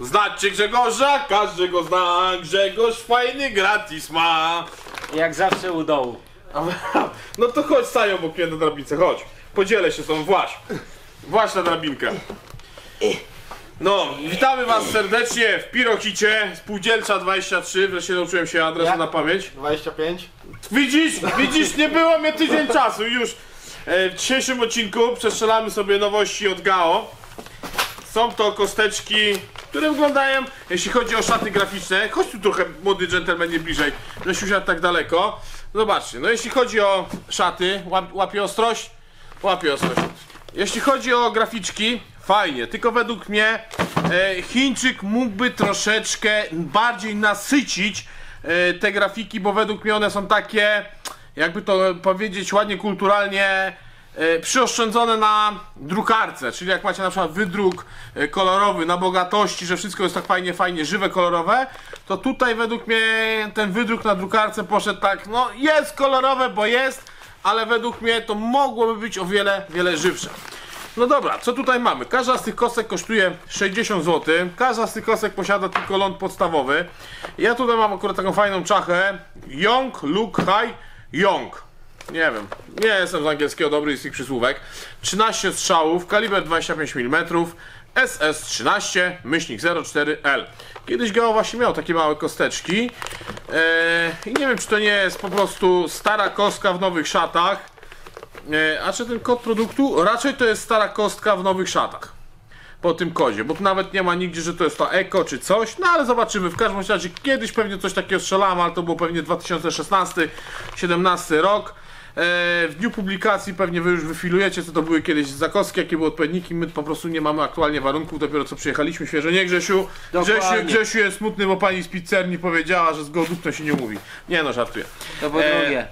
Znacie Grzegorza, każdy go zna. Grzegorz fajny gratis ma. Jak zawsze u dołu. No to chodź, stań obok mnie na drabince, chodź. Podzielę się z tą, właś. Właś na drabinkę. No, witamy was serdecznie w Pirochicie, Spółdzielcza 23, wreszcie nauczyłem się adresu Ja- na pamięć. 25? Widzisz, widzisz, nie było mnie tydzień czasu już. E, W dzisiejszym odcinku przestrzelamy sobie nowości od Gao. Są to kosteczki, które wyglądają, jeśli chodzi o szaty graficzne, chodź tu trochę młody dżentelmenie bliżej, żeś usiadł tak daleko. Zobaczcie, no jeśli chodzi o szaty, łap, łapie ostrość? Łapie ostrość. Jeśli chodzi o graficzki, fajnie, tylko według mnie e, Chińczyk mógłby troszeczkę bardziej nasycić e, te grafiki, bo według mnie one są takie, jakby to powiedzieć ładnie, kulturalnie przyoszczędzone na drukarce, czyli jak macie na przykład wydruk e, kolorowy na bogatości, że wszystko jest tak fajnie, fajnie, żywe, kolorowe, to tutaj według mnie ten wydruk na drukarce poszedł tak, no jest kolorowe, bo jest, ale według mnie to mogłoby być o wiele, wiele żywsze. No dobra, co tutaj mamy? Każda z tych kostek kosztuje 60 zł. Każda z tych kostek posiada tylko ląd podstawowy. Ja tutaj mam akurat taką fajną czachę. Young, Look High, Young. Nie wiem, nie jestem z angielskiego dobry z tych przysłówek. 13 strzałów, kaliber 25 mm, SS13, myślnik 04L. Kiedyś Geo właśnie miał takie małe kosteczki. Eee, I nie wiem, czy to nie jest po prostu stara kostka w nowych szatach. E, A czy ten kod produktu? Raczej to jest stara kostka w nowych szatach. Po tym kodzie, bo tu nawet nie ma nigdzie, że to jest to eko czy coś, no ale zobaczymy. W każdym razie kiedyś pewnie coś takiego strzelałem, ale to było pewnie 2016-17 rok. E, W dniu publikacji pewnie wy już wyfilujecie, co to były kiedyś zakostki, jakie były odpowiedniki. My po prostu nie mamy aktualnie warunków, dopiero co przyjechaliśmy świeżo. Nie Grzesiu? Grzesiu, Dokładnie. Grzesiu jest smutny, bo pani z pizzerni powiedziała, że z godów się nie mówi. Nie no, żartuję. To po E, drugie.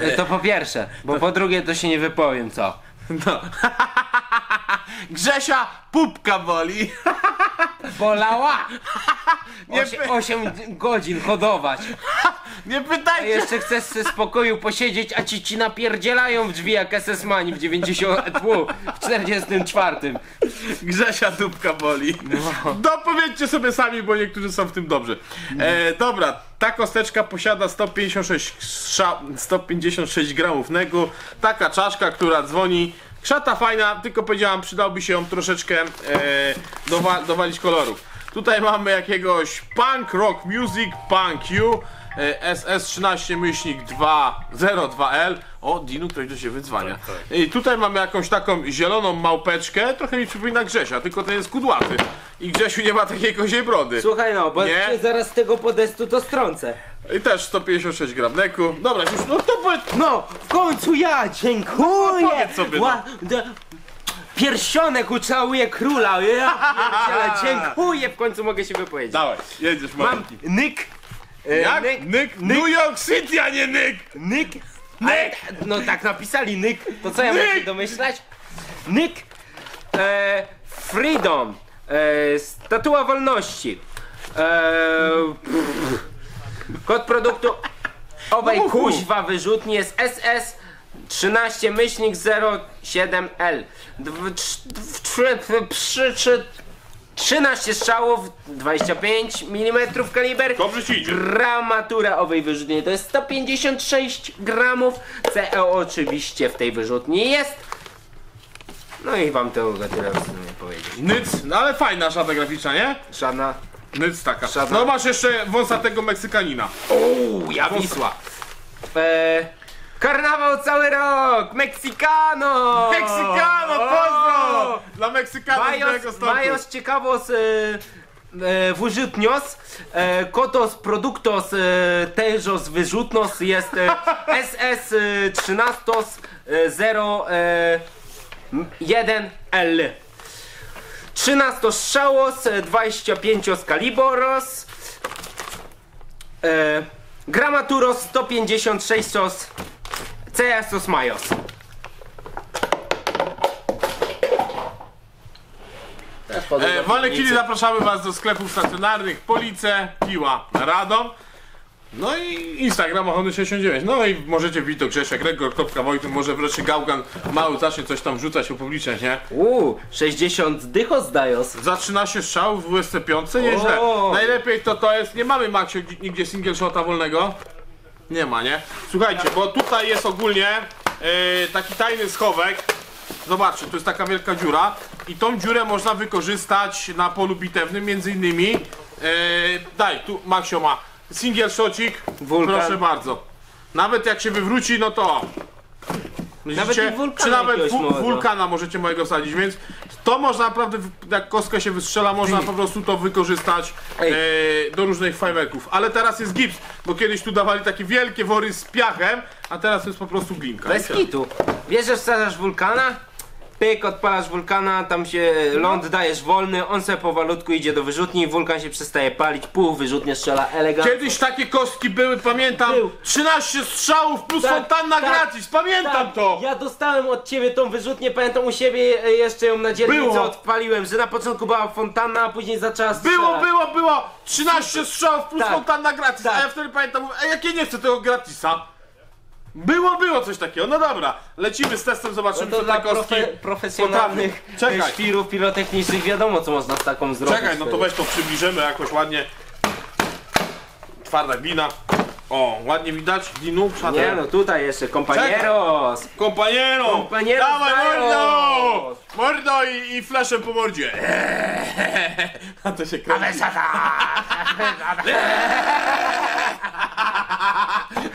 E, To po pierwsze, bo po drugie to się nie wypowiem co. No. Grzesia pupka boli. Bolała! Nie Osie, py- 8 godzin hodować. Nie A pytajcie. jeszcze chcesz ze spokoju posiedzieć, a ci ci napierdzielają w drzwi jak SS Mani w 90, tfu, w 44. Grzesia dupka boli. No. Dopowiedzcie sobie sami, bo niektórzy są w tym dobrzy. E, dobra, ta kosteczka posiada 156, sza, 156 gramów negu. Taka czaszka, która dzwoni. Szata fajna, tylko powiedziałam, przydałby się ją troszeczkę e, dowa dowalić kolorów. Tutaj mamy jakiegoś Punk Rock Music Punk U e, SS13 myślnik 202L. O, Dinu, ktoś do się wydzwania. I tutaj mamy jakąś taką zieloną małpeczkę, trochę mi przypomina Grzesia, tylko ten jest kudłaty. I Grzesiu nie ma takiej koziej brody. Słuchaj no, bo Nie? cię zaraz z tego podestu to strącę. I też 156 gram neku. Dobra, już, no to powiedz. No, w końcu ja dziękuję! No, powiedz sobie, no. Ła- d- Pierścionek ucałuję króla! Ja dziękuję! W końcu mogę się wypowiedzieć. Dawaj, jedziesz Mam nyk. E, Jak? Nyk. Nyk? New York City, a nie nyk! Nyk. Ale, no tak napisali nyk. To co ja Nyk. mam się domyślać? Nyk. E, freedom. E, statua wolności. E, pff. kod produktu owej mów. kuźwa wyrzutni jest SS 13 myślnik 07L. Dw- trz- dw- trzy- trzy- trzy- 13 strzałów, 25 mm kaliber. Dobrze ci idzie. Gramatura owej wyrzutni to jest 156 gramów. CEO oczywiście w tej wyrzutni jest. No i wam to tyle w sumie powiedzieć. Nyc, no ale fajna szata graficzna, nie? Żadna. Nyc taka. Żadna. No masz jeszcze wąsatego Meksykanina. Uuu, ja Wisła. Eee, karnawał cały rok! Mexicano! Meksykano, z stąpu. majos ciekavos e, e, wyrzutnios, e, kotos produktos e, težos wyrzutnos jest e, SS e, 13 e, 0 e, 1 L. 13 strzałos, e, 25 kaliboros, e, gramaturos 156 CS majos. E, Wolne Kili zapraszamy Was do sklepów stacjonarnych Police, Piła, Radom. No i Instagram Machony69. No i możecie wbić do Grzesia Gregor.Wojtek, może wreszcie Gałgan mały zacznie coś tam wrzucać, upubliczniać, nie? Uuu, 60 dychos dajos. Za 13 strzałów w 25 nieźle. O! Najlepiej to to jest, nie mamy Maksio nigdzie single shota wolnego. Nie ma, nie? Słuchajcie, bo tutaj jest ogólnie e, taki tajny schowek. Zobaczcie, tu jest taka wielka dziura i tą dziurę można wykorzystać na polu bitewnym, między innymi. E, daj, tu Maksio ma single shocik. Wulkan. Proszę bardzo. Nawet jak się wywróci, no to Widzicie? i wulkana Czy nawet wu- małego. wulkana możecie mojego wsadzić, więc to można naprawdę, jak kostka się wystrzela, można po prostu to wykorzystać e, do różnych fajmerków. Ale teraz jest gips, bo kiedyś tu dawali takie wielkie wory z piachem, a teraz jest po prostu glinka. Bez kitu. Bierzesz, wsadzasz wulkana, pyk, odpalasz wulkana, tam się ląd dajesz wolny, on sobie powolutku idzie do wyrzutni, wulkan się przestaje palić, pół wyrzutnie strzela elegancko. Kiedyś takie kostki były, pamiętam, Był. 13 strzałów plus Tak, fontanna tak, gratis, pamiętam Tak, to! Ja dostałem od ciebie tą wyrzutnię, pamiętam u siebie e, jeszcze ją na dzielnicy Było. odpaliłem, że na początku była fontanna, a później zaczęła strzelać. Było, było, było! 13 strzałów plus Tak. fontanna gratis, Tak. a ja wtedy pamiętam, mówię, ej, jak ja nie chcę tego gratisa. Było, było coś takiego, no dobra, lecimy z testem, zobaczymy No to co dla te kostki profe profesjonalnych potrafią. Czekaj. e, świrów pirotechnicznych wiadomo co można z taką zrobić. Czekaj, no to wtedy. weź to przybliżymy jakoś ładnie. Twarda glina. O, ładnie widać glinu. Nie no, tutaj jeszcze compañeros. Kompaniero! Kompaniero Dawaj Style! mordo! Mordo i, i flaszem po mordzie. A to się kręci.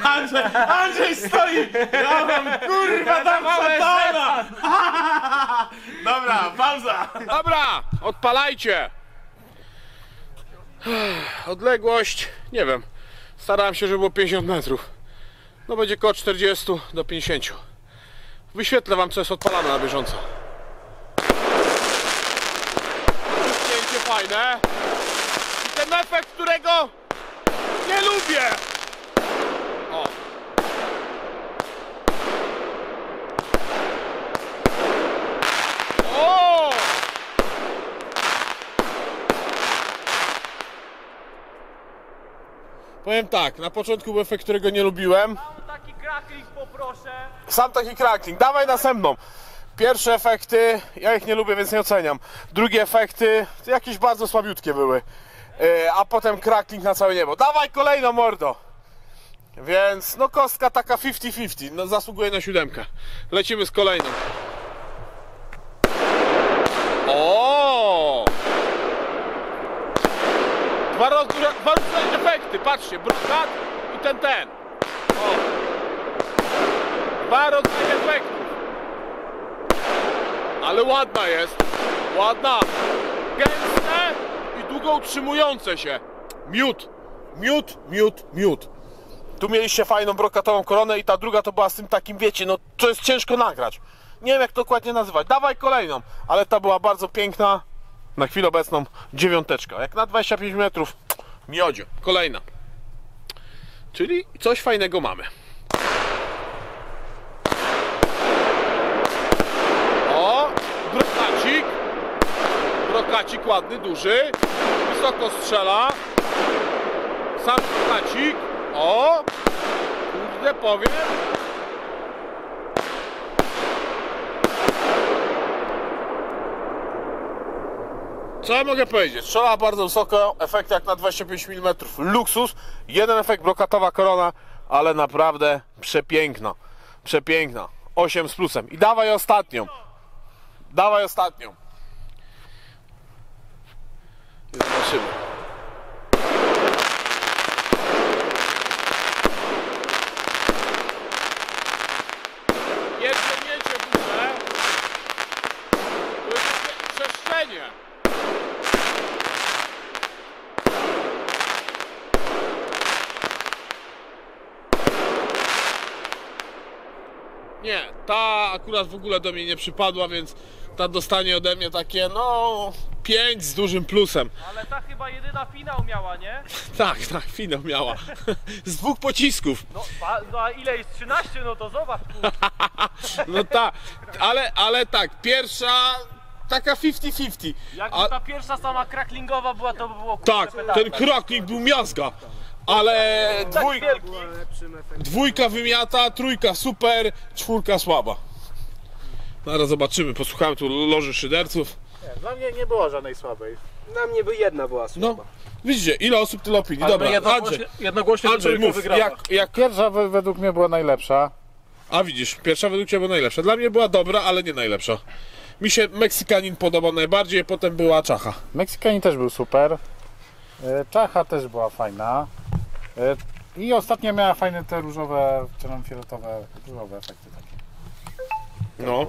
Andrzej, Andrzej stoi! Ja mam kurwa tam szatana! Dobra, pauza! Dobra, odpalajcie! Odległość, nie wiem. Starałem się, żeby było 50 metrów. No będzie koło 40 do 50. Wyświetlę wam, co jest odpalane na bieżąco. Zdjęcie fajne. I ten efekt, którego nie lubię. O. O! Powiem tak, na początku był efekt, którego nie lubiłem. Taki kraklik poproszę. Sam taki cracking. Dawaj następną. Pierwsze efekty, ja ich nie lubię, więc nie oceniam. Drugie efekty, jakieś bardzo słabiutkie były. Yy, a potem cracking na całe niebo. Dawaj kolejną mordo. Więc no kostka taka 50-50, no zasługuje na siódemkę. Lecimy z kolejną. O! Dwa, roz, efekty, patrzcie, brokat i ten ten. O. Dwa rodzaje efektów. Ale ładna jest. Ładna. Gęste i długo utrzymujące się. Miód. Miód, miód, miód. Tu mieliście fajną brokatową koronę i ta druga to była z tym takim, wiecie, no to jest ciężko nagrać. Nie wiem jak dokładnie nazywać. Dawaj kolejną. Ale ta była bardzo piękna. Na chwilę obecną dziewiąteczka. Jak na 25 metrów. Miodzio. Kolejna. Czyli coś fajnego mamy. O, brokacik. Brokacik ładny, duży. Wysoko strzela. Sam brokacik. O, kurde powiem. Co ja mogę powiedzieć? Strzela bardzo wysoko, efekt jak na 25 mm. Luksus. Jeden efekt brokatowa korona, ale naprawdę przepiękna. Przepiękna. 8 z plusem. I dawaj ostatnią. Dawaj ostatnią. Zobaczymy. Nie, ta akurat w ogóle do mnie nie przypadła, więc ta dostanie ode mnie takie, no, 5 z dużym plusem. Ale ta chyba jedyna finał miała, nie? Tak, tak, finał miała. Z dwóch pocisków. No, ba- no a ile jest 13? No to zobacz. No tak, ale, ale tak, pierwsza taka 50-50. Jakby A- ta pierwsza sama kraklingowa była, to by było Tak, petarda. ten kraknik był miazga. Ale dwój, Wielki. dwójka wymiata, trójka super, czwórka słaba. Zaraz zobaczymy, posłuchamy tu loży szyderców. Dla mnie nie było żadnej słabej. Na mnie by jedna była No, widzicie, ile osób, tyle opinii. Dobra, Andrzej, jednogłośnie, jednogłośnie Andrzej mów, wygrała. jak, jak... Pierwsza we- według mnie była najlepsza. A widzisz, pierwsza według Ciebie była najlepsza. Dla mnie była dobra, ale nie najlepsza. Mi się Meksykanin podobał najbardziej, potem była Czacha. Meksykanin też był super. E, Czacha też była fajna. E, I ostatnio miała fajne te różowe, czerwono-fioletowe, różowe efekty takie. No.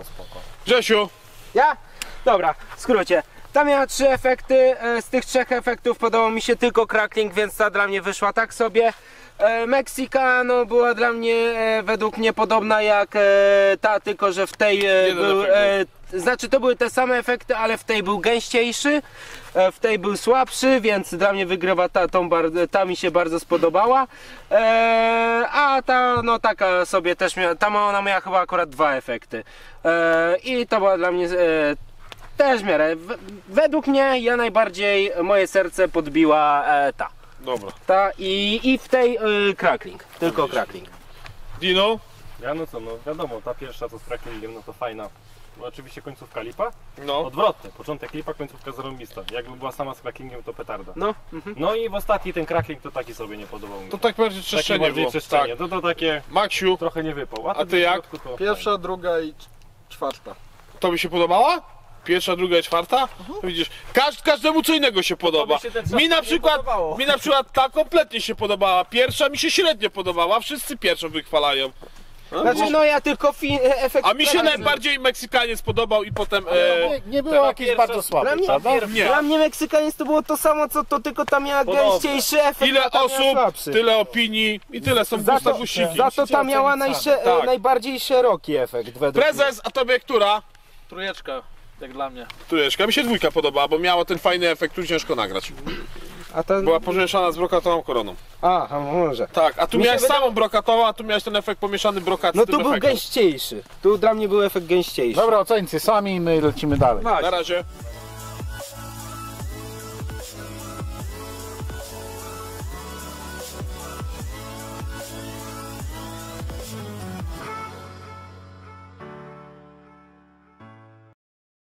Grzesiu, Ja? Dobra, w skrócie. Ta miała trzy efekty, e, z tych trzech efektów podobał mi się tylko crackling, więc ta dla mnie wyszła tak sobie. E, Meksika no, była dla mnie e, według mnie podobna jak e, ta, tylko że w tej e, Jeden był, efekt e, znaczy to były te same efekty, ale w tej był gęściejszy, e, w tej był słabszy, więc dla mnie wygrywa ta, tą bar, ta mi się bardzo spodobała. E, a ta no taka sobie też miała, ta ma- ona miała chyba akurat dwa efekty. E, I to była dla mnie e, też w miarę. W, według mnie ja najbardziej moje serce podbiła e, ta. Dobra. Ta i, i w tej y, crackling. Tylko crackling. Dino, Ja no co, no wiadomo, ta pierwsza to z cracklingiem, no to fajna. Bo oczywiście końcówka lipa. no. Odwrotnie, początek lipa, końcówka zarąbista. Jakby była sama z cracklingiem, to petarda. No. Mhm. No i w ostatni ten crackling to taki sobie nie podobał mi. To się. tak bardziej Taki trzeszczenie bardziej było. trzeszczenie. Tak. To to takie Maksiu, trochę nie wypał. A ten ty w jak? środku to Pierwsza, druga i czwarta. to mi się podobała? Pierwsza, druga i czwarta? Widzisz, każ, każdemu co innego się podoba. się ten Mi na nie przykład, podobało. mi na przykład ta kompletnie się podobała. Pierwsza mi się średnio podobała, wszyscy pierwszą wychwalają. Znaczy no ja tylko fi- efekt. A mi się najbardziej Meksykanie spodobał i potem... Nie, E, nie było jakieś bardzo Dla słabe, mnie, prawda? Nie. dla mnie Meksykanins to było to samo, co to tylko tam miała Podobne. gęściejszy efekt. ile a miała osób, słabszy. tyle opinii i tyle są Za gusta to, za to ta miała najsze. Tak. najbardziej szeroki efekt według mnie. Prezes, a tobie która? Trójeczka, jak dla mnie. Trójeczka. Mi się dwójka podobała, bo miała ten fajny efekt, który ciężko nagrać. A to... Była pomieszana z brokatową koroną. A, a może. Tak, a tu Mi się miałeś wyda- samą brokatową, a tu miałeś ten efekt pomieszany brokat No z tym tu był efektem. gęściejszy. Tu dla mnie był efekt gęściejszy. Dobra, oceńcy sami, my lecimy dalej. Na razie.